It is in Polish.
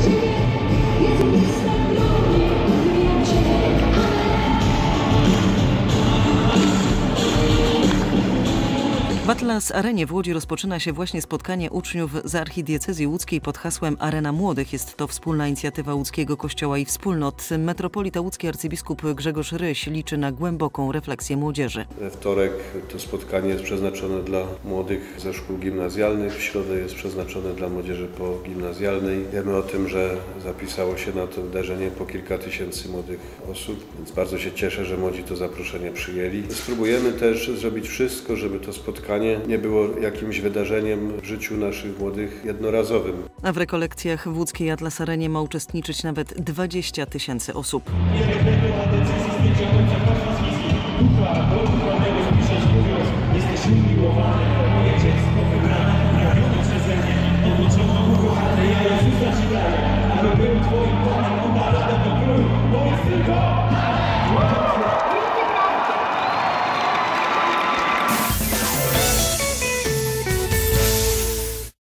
Música Atlas Arenie w Łodzi rozpoczyna się właśnie spotkanie uczniów z archidiecezji łódzkiej pod hasłem Arena Młodych. Jest to wspólna inicjatywa łódzkiego kościoła i wspólnot. Metropolita łódzki arcybiskup Grzegorz Ryś liczy na głęboką refleksję młodzieży. Wtorek to spotkanie jest przeznaczone dla młodych ze szkół gimnazjalnych, w środę jest przeznaczone dla młodzieży pogimnazjalnej. Wiemy o tym, że zapisało się na to wydarzenie po kilka tysięcy młodych osób, więc bardzo się cieszę, że młodzi to zaproszenie przyjęli. Spróbujemy też zrobić wszystko, żeby to spotkanie spotkanie nie było jakimś wydarzeniem w życiu naszych młodych jednorazowym. A w rekolekcjach w łódzkiej Atlas Arenie ma uczestniczyć nawet 20 tysięcy osób. Jesteśmy miłowani, moje dziecko wybrane, ramione przeze mnie, odłączone, ukochane, ja Jezusa Ci daję, aby był Twoim